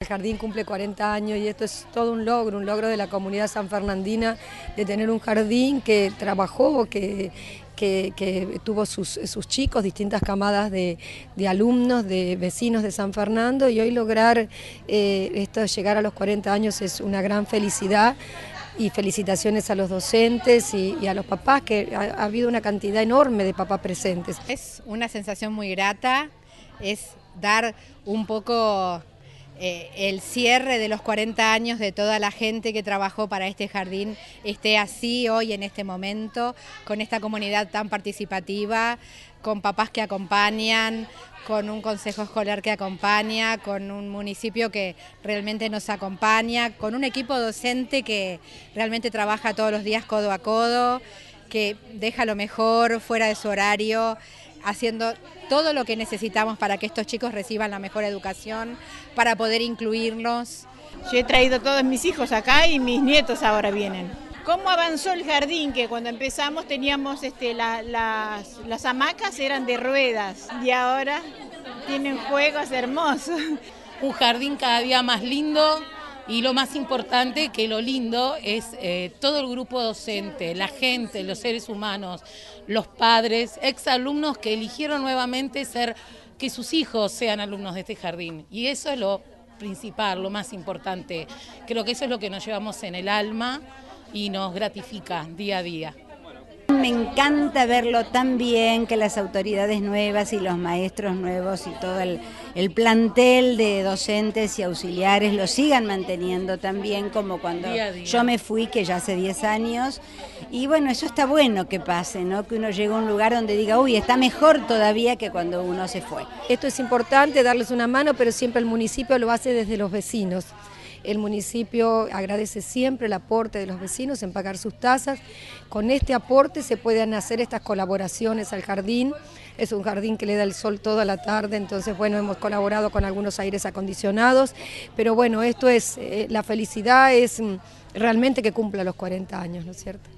El jardín cumple 40 años y esto es todo un logro, un logro de la comunidad sanfernandina de tener un jardín que trabajó, que, que, tuvo sus, chicos, distintas camadas de, alumnos, de vecinos de San Fernando y hoy lograr eh, esto, llegar a los 40 años es una gran felicidad y felicitaciones a los docentes y, a los papás, que ha, ha, habido una cantidad enorme de papás presentes. Es una sensación muy grata, es dar un poco eh, el cierre de los 40 años de toda la gente que trabajó para este jardín esté así hoy en este momento, con esta comunidad tan participativa, con papás que acompañan, con un consejo escolar que acompaña, con un municipio que realmente nos acompaña, con un equipo docente que realmente trabaja todos los días codo a codo, que deja lo mejor fuera de su horario haciendo todo lo que necesitamos para que estos chicos reciban la mejor educación, para poder incluirlos. Yo he traído todos mis hijos acá y mis nietos ahora vienen. ¿Cómo avanzó el jardín? Que cuando empezamos teníamos este, las, las hamacas eran de ruedas y ahora tienen juegos hermosos. Un jardín cada día más lindo, y lo más importante, que lo lindo, es eh, todo el grupo docente, la gente, los seres humanos, los padres, exalumnos que eligieron nuevamente ser, que sus hijos sean alumnos de este jardín. Y eso es lo principal, lo más importante. Creo que eso es lo que nos llevamos en el alma y nos gratifica día a día. Me encanta verlo tan bien, que las autoridades nuevas y los maestros nuevos y todo el, plantel de docentes y auxiliares lo sigan manteniendo tan bien como cuando yo me fui, que ya hace 10 años. Y bueno, eso está bueno que pase, ¿no? Que uno llegue a un lugar donde diga, uy, está mejor todavía que cuando uno se fue. Esto es importante, darles una mano, pero siempre el municipio lo hace desde los vecinos. El municipio agradece siempre el aporte de los vecinos en pagar sus tasas. Con este aporte se pueden hacer estas colaboraciones al jardín. Es un jardín que le da el sol toda la tarde, entonces bueno, hemos colaborado con algunos aires acondicionados, pero bueno, esto es, eh, la felicidad es mm, realmente que cumpla los 40 años, ¿no es cierto?